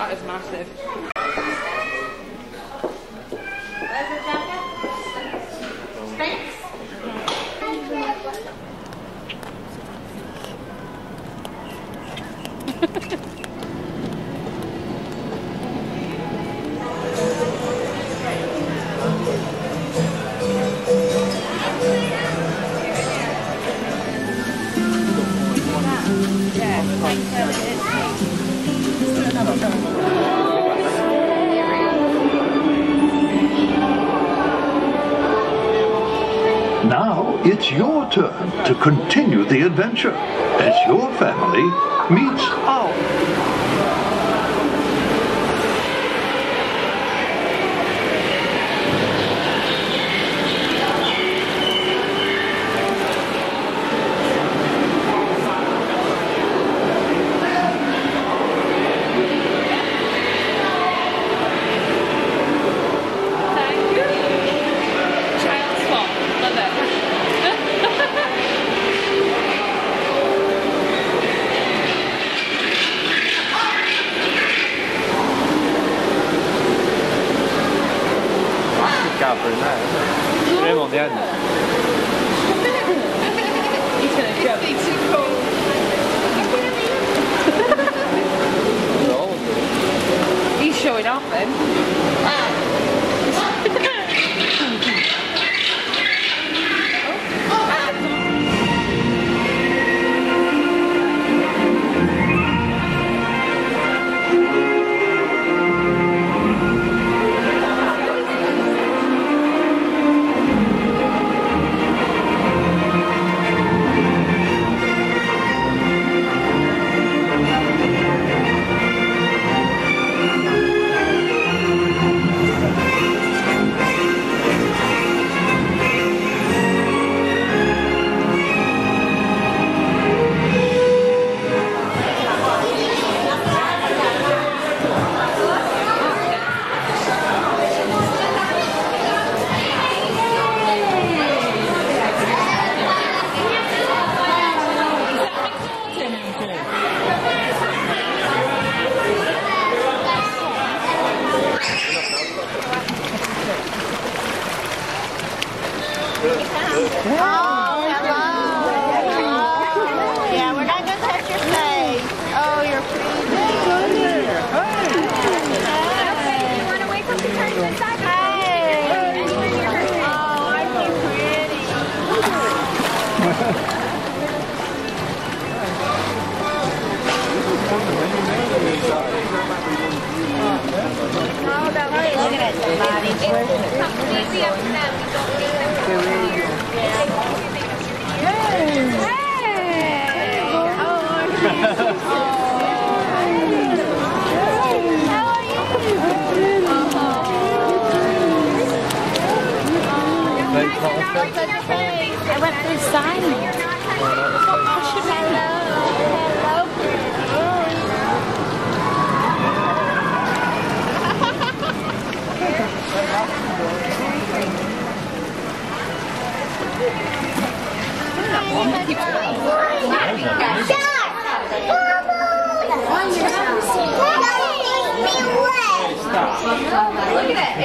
That is massive. Adventure as your family meets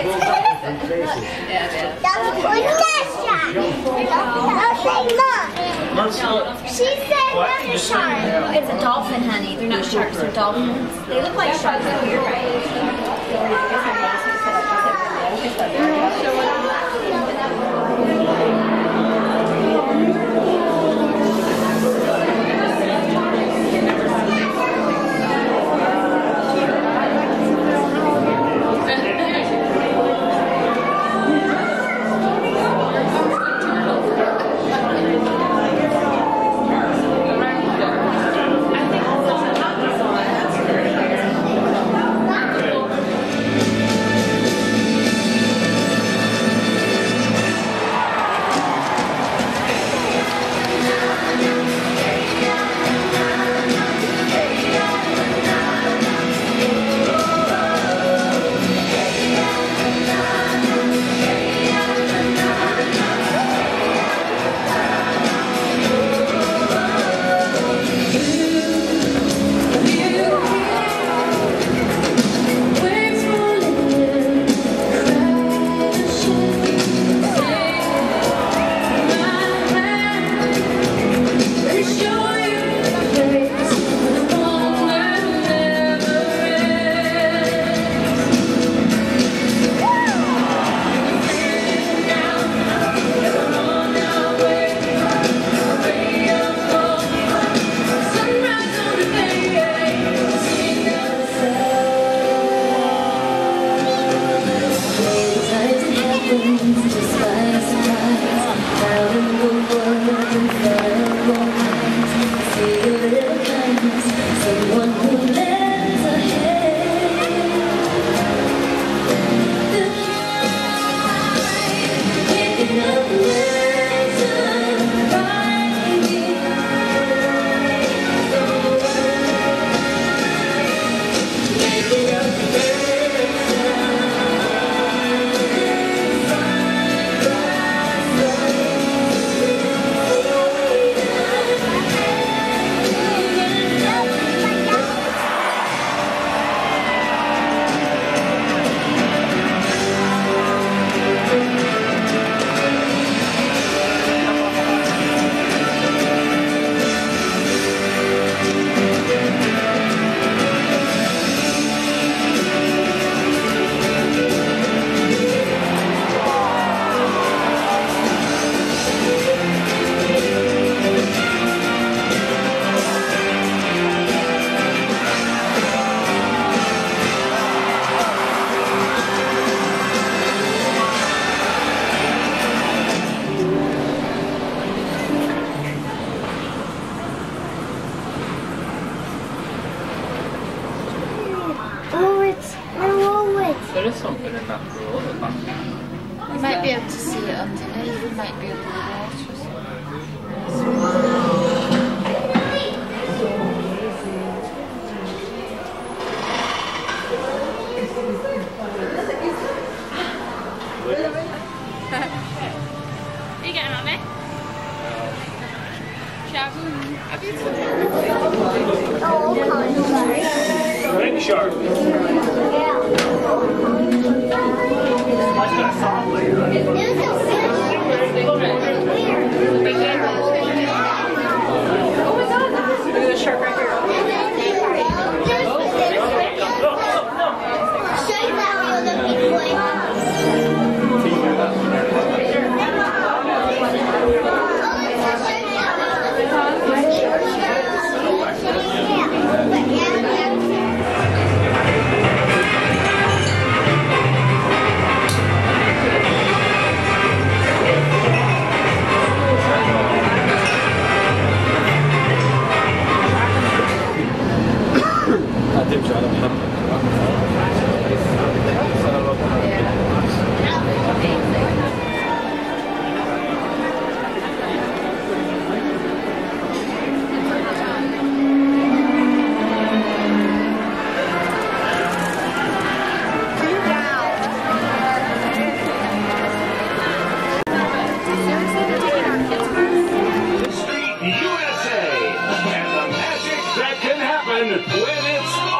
Look at it. It's She said not a shark. It's a dolphin, honey. They're not sharks, they're dolphins. They look like sharks, but you're right. Oh my god, look at the shark right here. هتمشي على USA and the magic that can happen when it's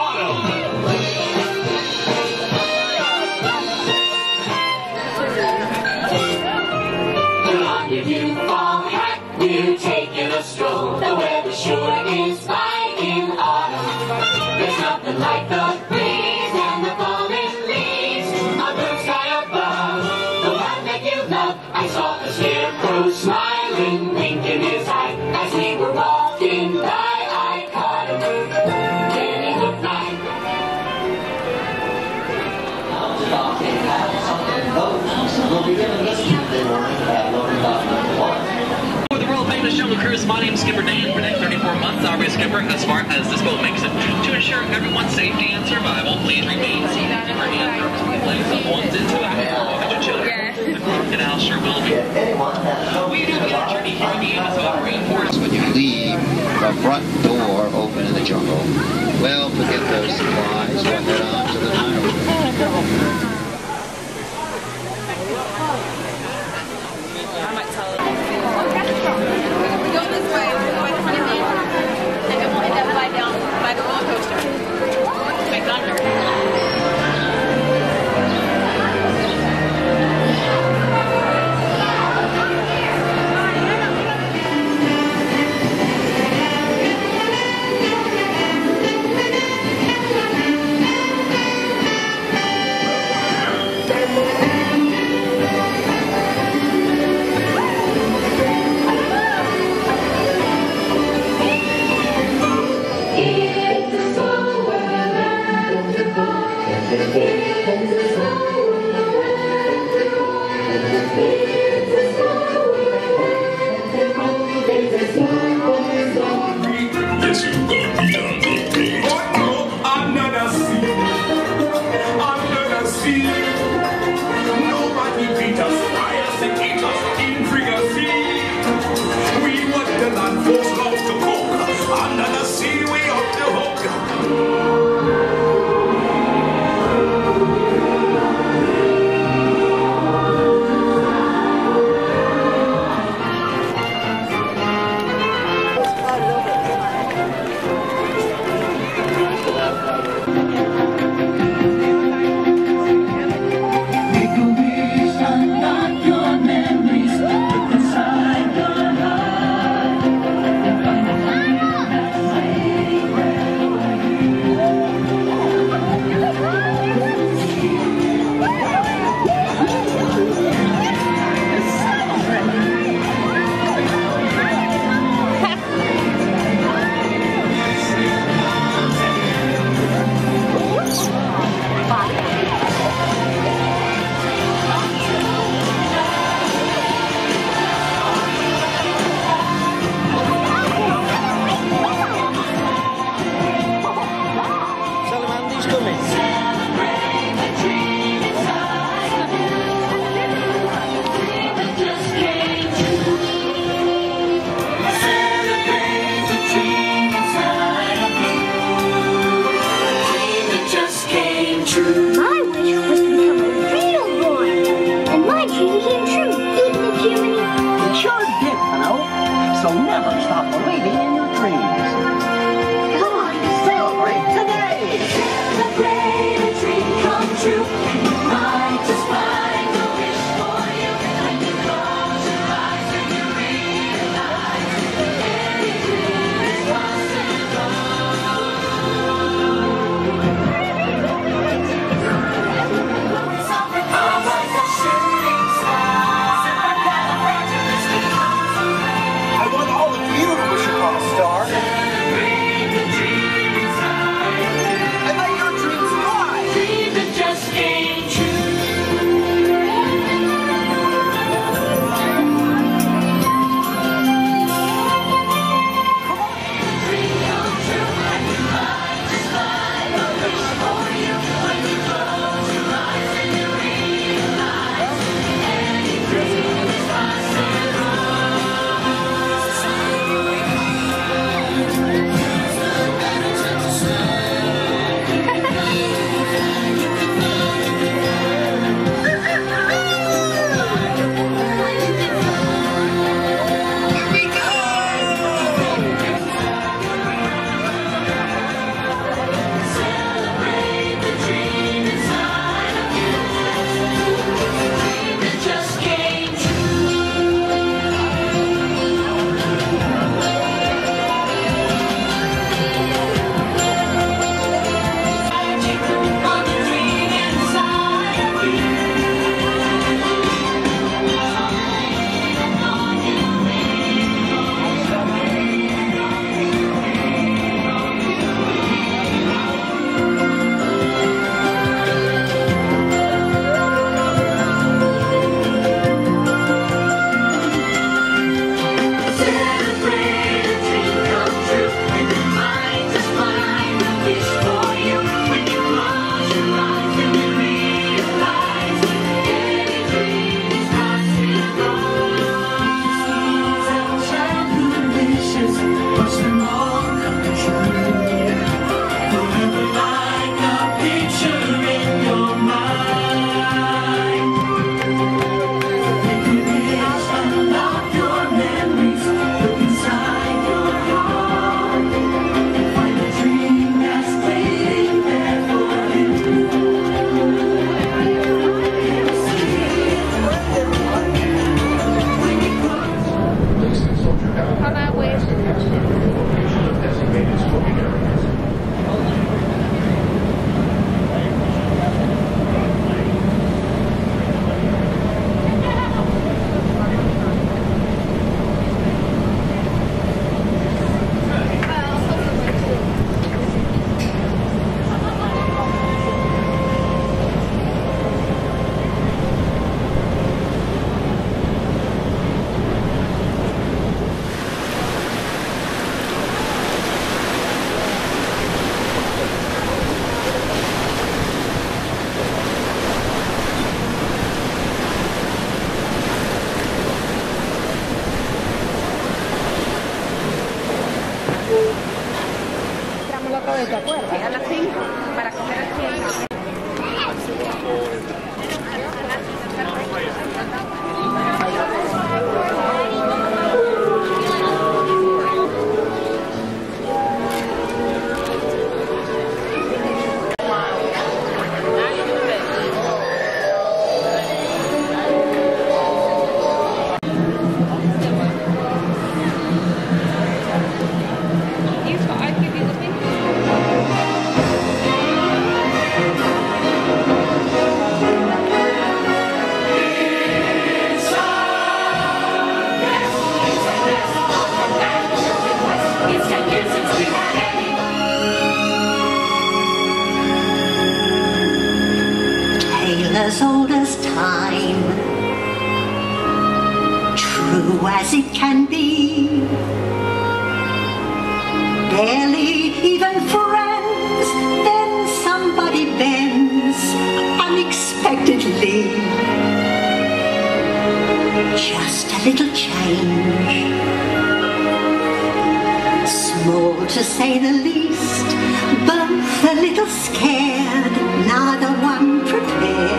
nothing like the breeze and the falling leaves. A blue sky above, the one that you love. I saw a scarecrow smiling, winking his eye as we were walking by. I caught him. Then he looked like For the world famous Jungle Cruise, my name's Skipper Dan. For the next 34 months, I'll be a skipper as far as this boat makes it. To ensure everyone's safety and survival, please remain seated in your hands firmly placed up ones into the floor with your children. The crocodile house sure will be. We do begin our journey here in the Amazon rainforest. when you leave the front door open in the jungle. Well, forget those supplies. small to say the least, both a little scared, neither one prepared.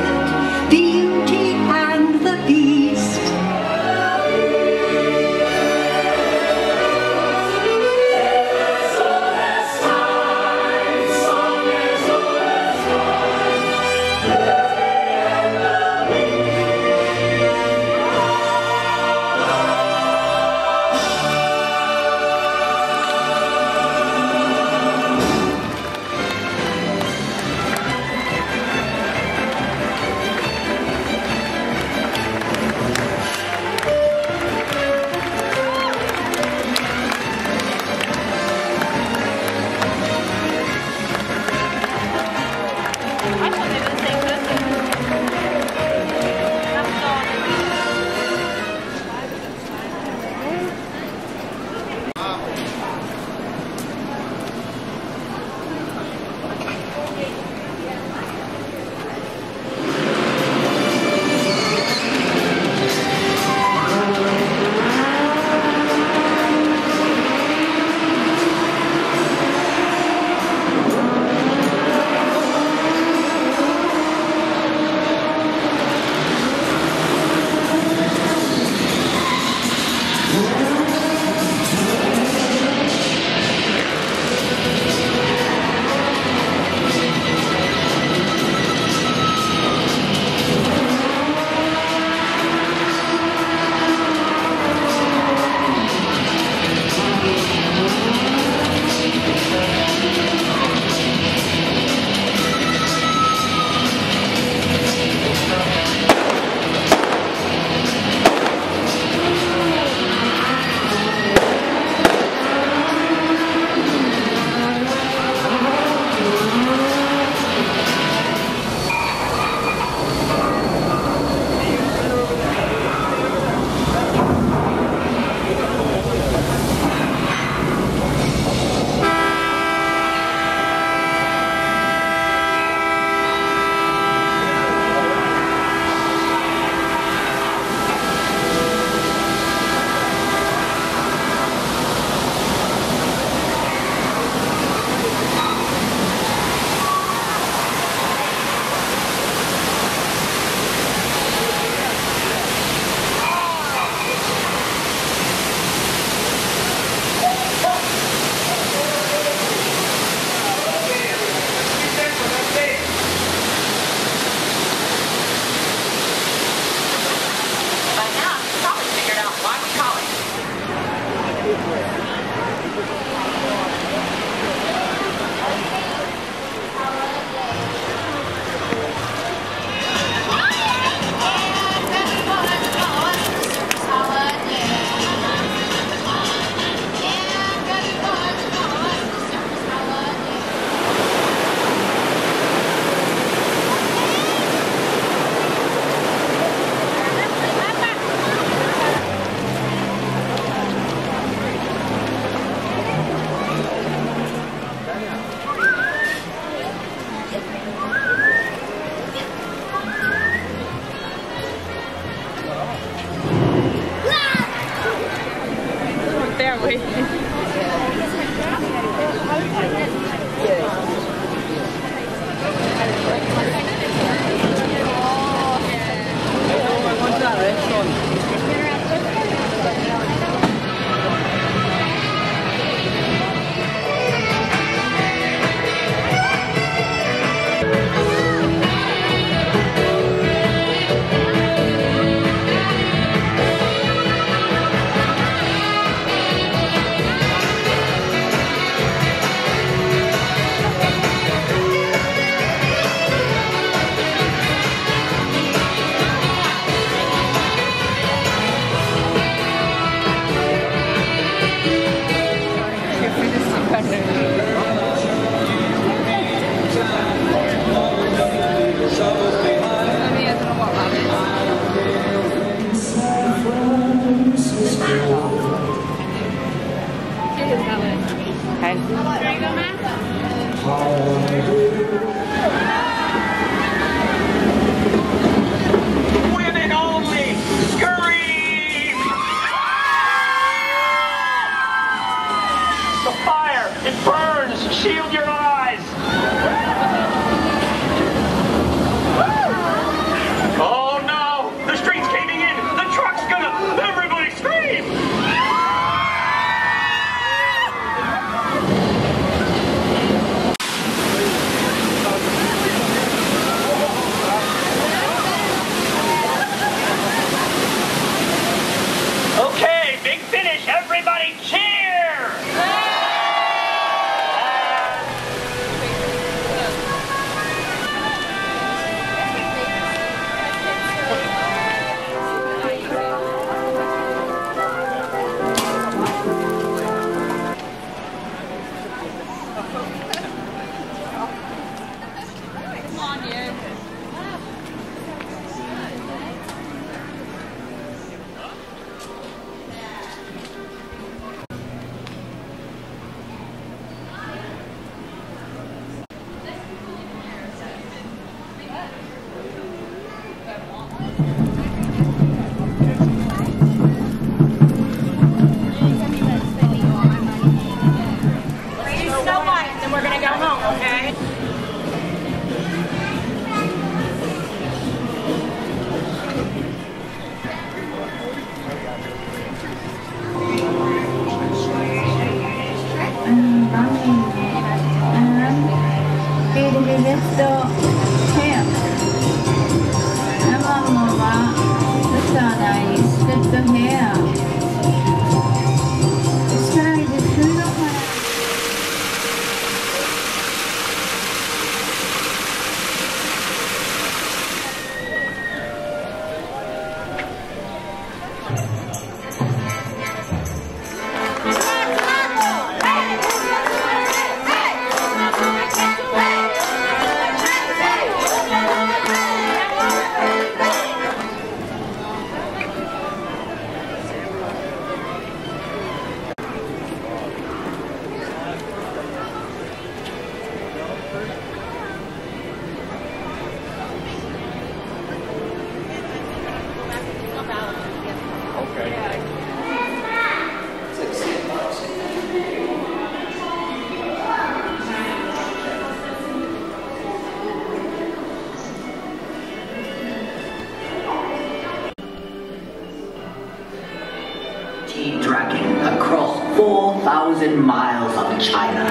Team Dragon across 4,000 miles of China.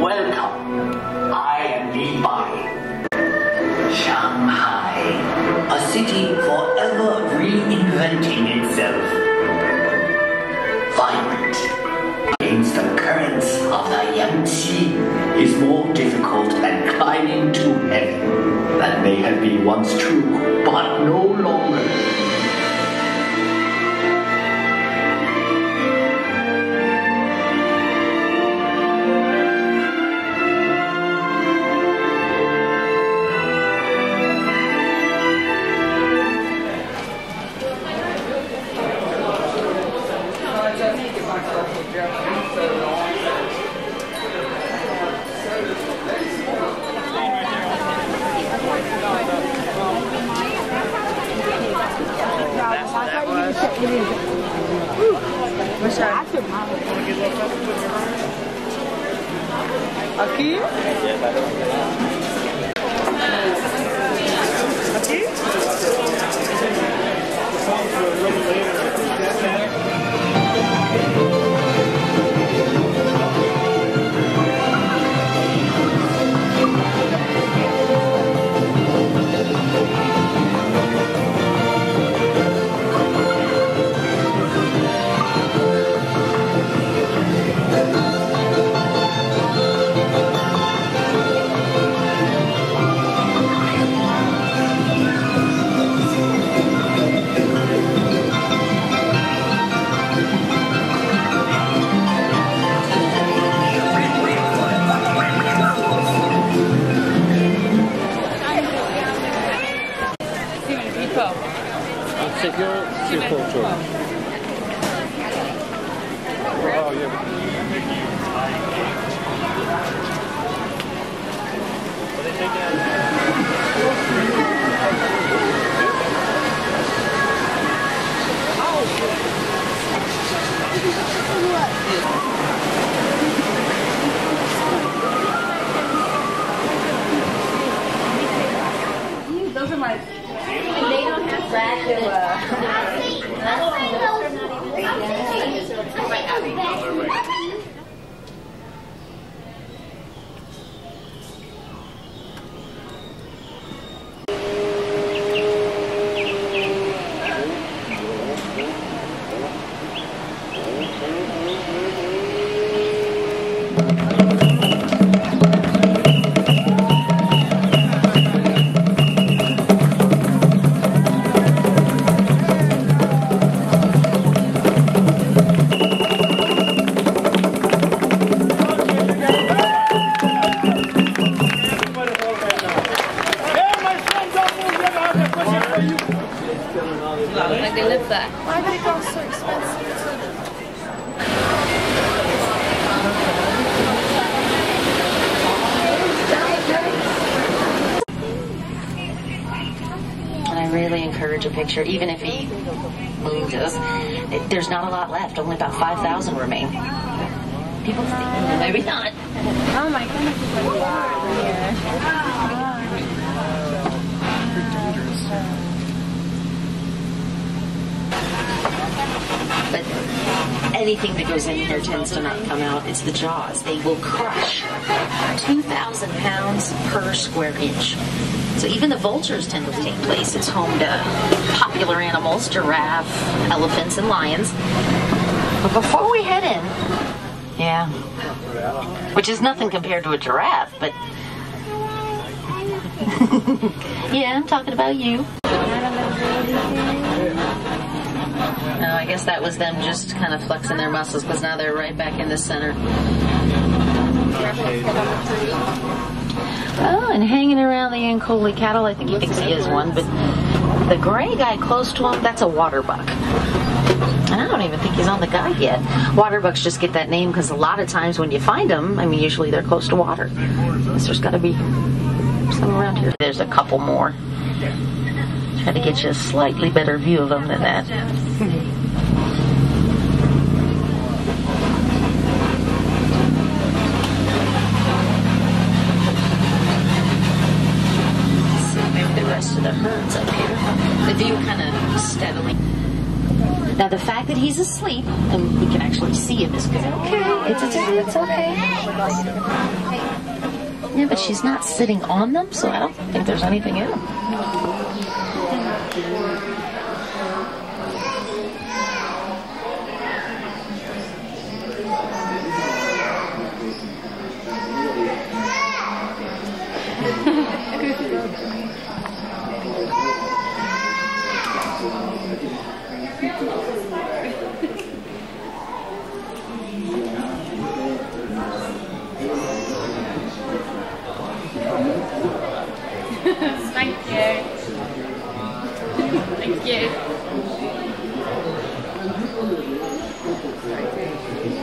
Welcome. I am Li Bai. Shanghai, a city forever reinventing itself. Vibrant against the currents of the Yangtze is more difficult than climbing to heaven. That may have been once true, but no longer. Picture, even if he loses. It- There's not a lot left. Only about 5,000 remain. People think, "Mm, maybe not. Oh my goodness, it's like water over here. But anything that goes in here tends to not come out. It's the jaws. They will crush 2,000 pounds per square inch. So even the vultures tend to take place. It's home to popular animals, giraffe, elephants, and lions. But before we head in, yeah, which is nothing compared to a giraffe, but yeah, I'm talking about you. No, I guess that was them just kind of flexing their muscles because now they're right back in the center. Oh, and hanging around the Ankole cattle, I think he thinks he is one, but the gray guy close to him, that's a water buck. And I don't even think he's on the guide yet. Water bucks just get that name because a lot of times when you find them, I mean, usually they're close to water. So there's got to be some around here. There's a couple more. Try to get you a slightly better view of them than that. See maybe the rest of the herds up here. The view kind of steadily. Now the fact that he's asleep and we can actually see him. Okay, it's, it's, it's okay. Yeah, but she's not sitting on them, so I don't think there's anything in them. Thank you.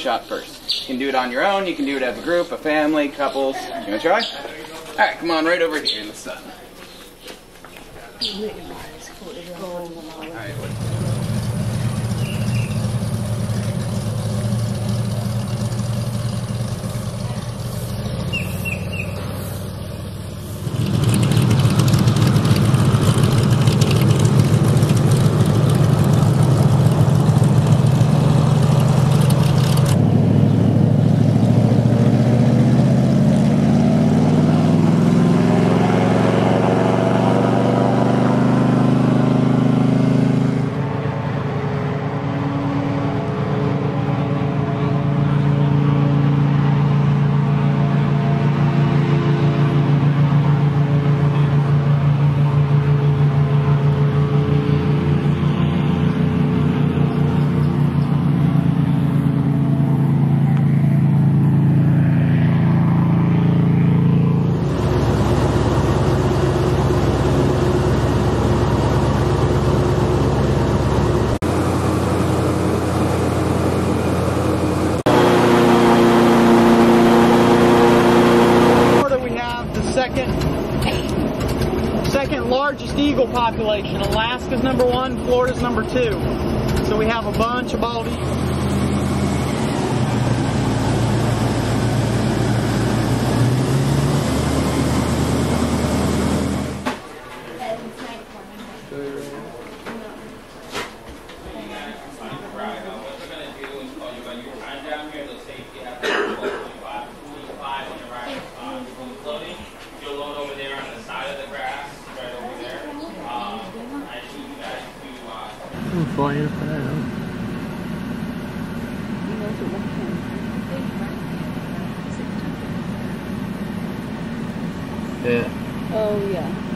Shot first. You can do it on your own, you can do it as a group, a family, couples. You wanna try? Alright, come on right over here in the uh. sun. Alright, what- Florida, we have the second second largest eagle population. Alaska's number one, Florida's number two. So we have a bunch of bald eagles. You'll load over there on the side of the grass, right over there. Um, I need you guys to, uh, I'm flying around. Yeah. Oh, yeah.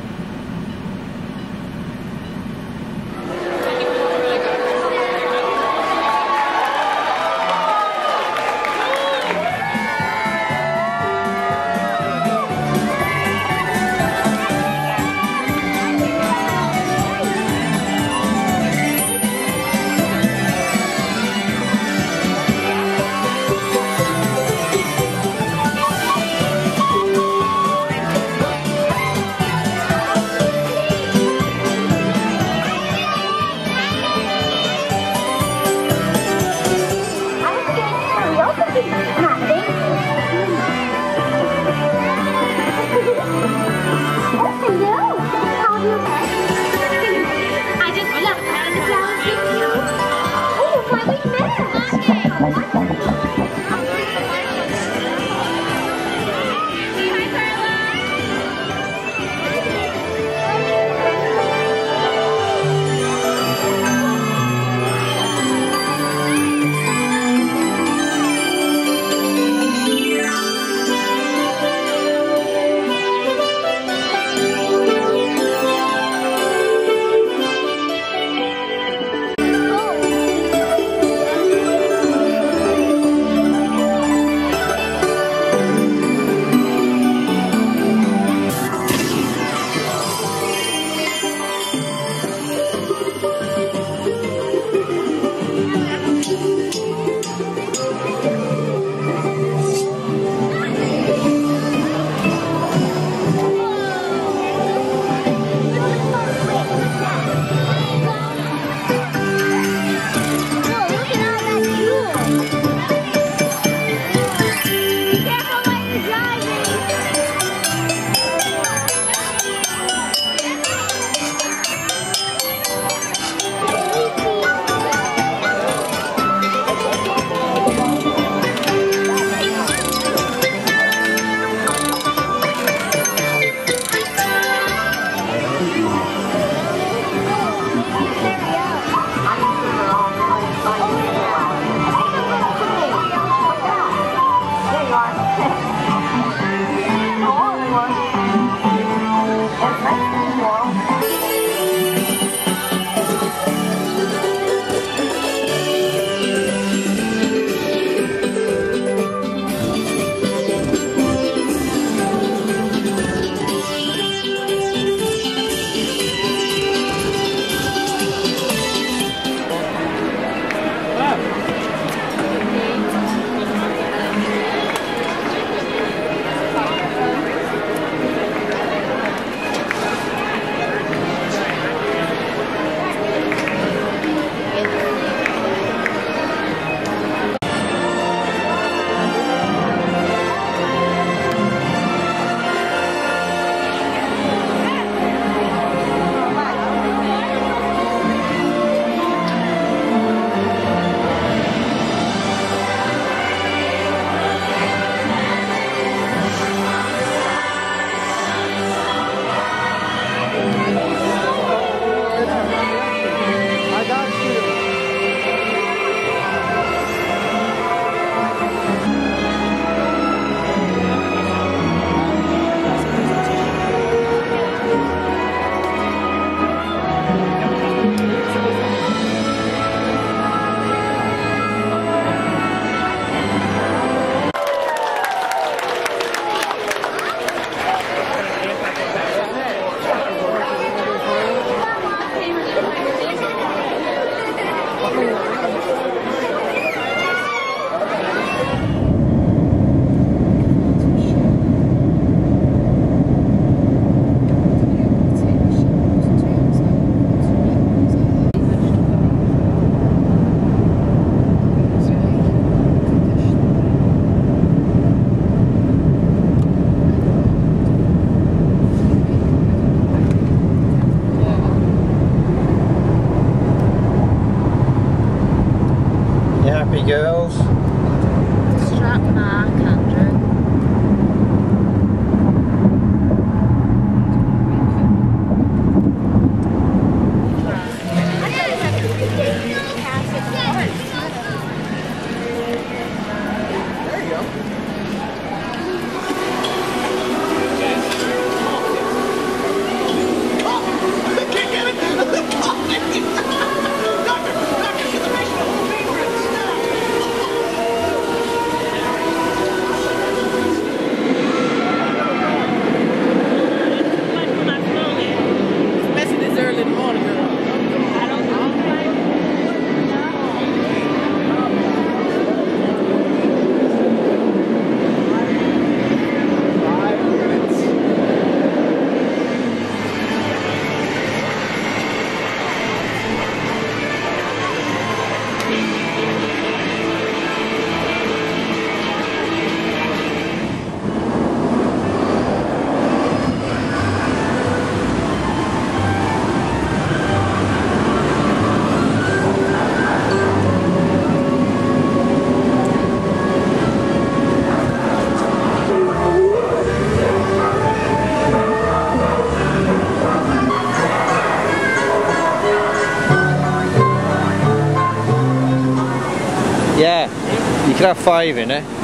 Five in it.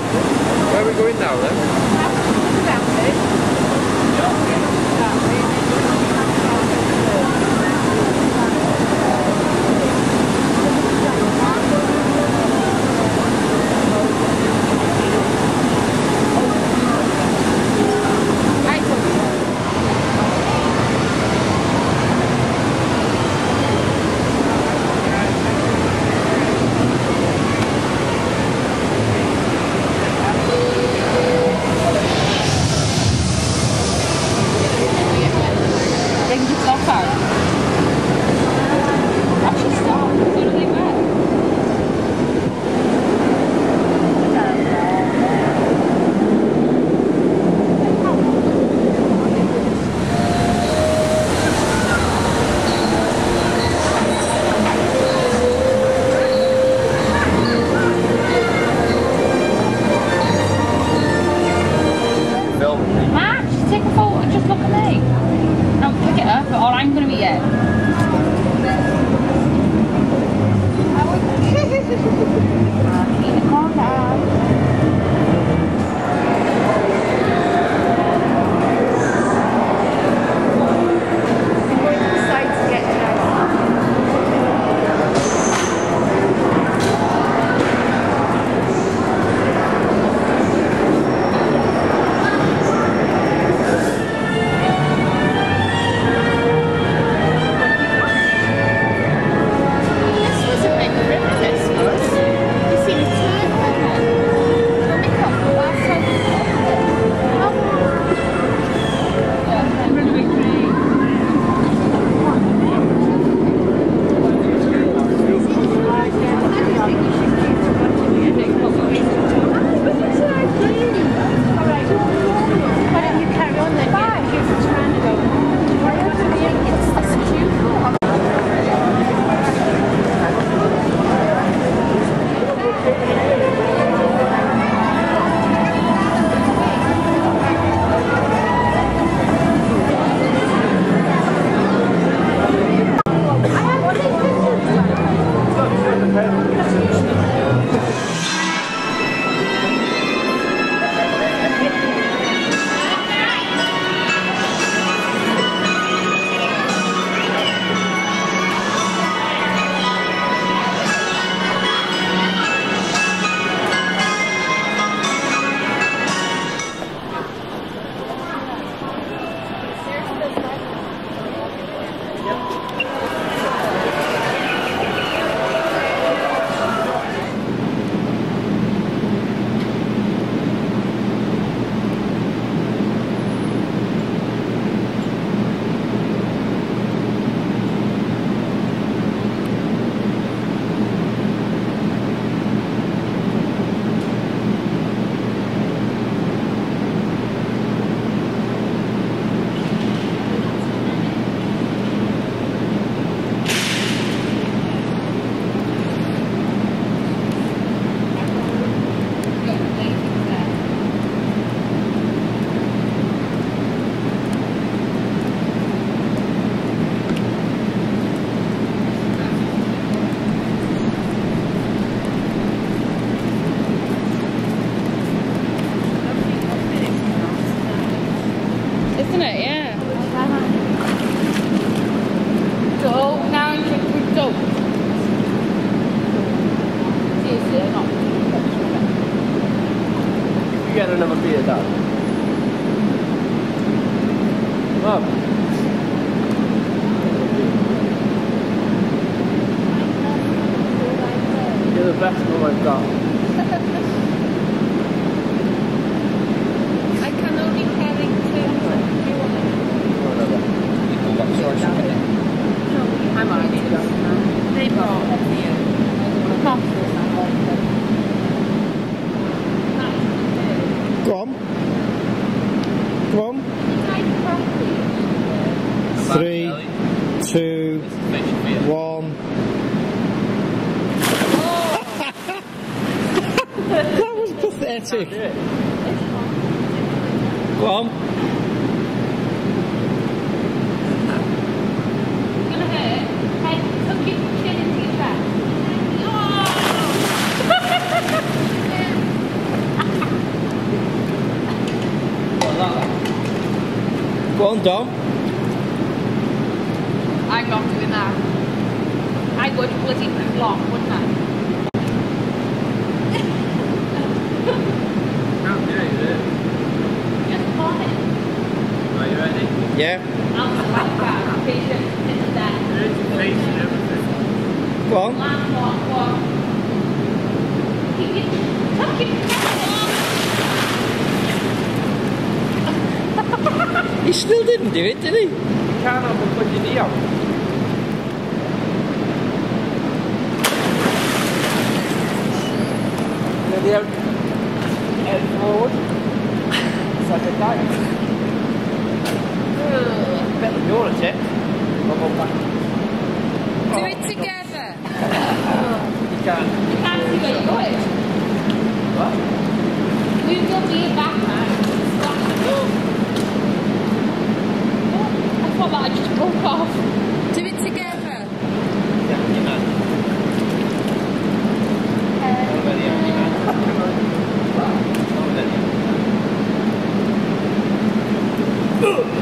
I'm not doing that. I would bloody block, wouldn't I? Just pop it. Are you ready? Yeah. I'll just like that. Patient, sit there. Go on. Last one, one. Keep it, tuck it. He still didn't do it, did he? You can't have to put your knee out. Ready out. Head forward. It's like a dive. Hmm. Better than your attempt. Eh? I'll go. Do it together. You can't. You can't see where you're going. What? Move your knee back, man. I thought that I just broke off. Do it together. Yeah, you man. Uh, Ready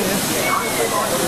think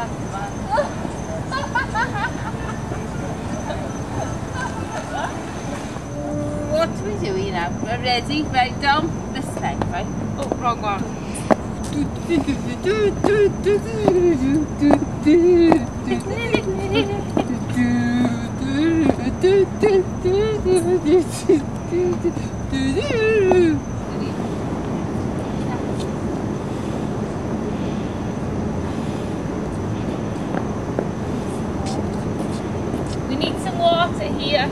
What are we doing now? We're ready, right down this thing, right? Oh, wrong one. We need some water here.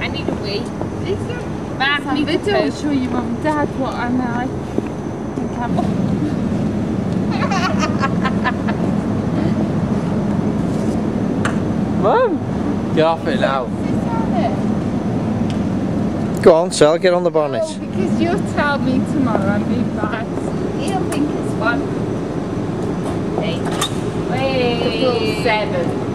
I need a wee. Mark Sam, needs a video poo. show your mum and dad what I'm like. I think I'm- Mum! Get off it now. Go on, Sal, get on the bonnet. Oh, because you'll tell me tomorrow and be back. He'll think it's fun. Hey. It's all seven.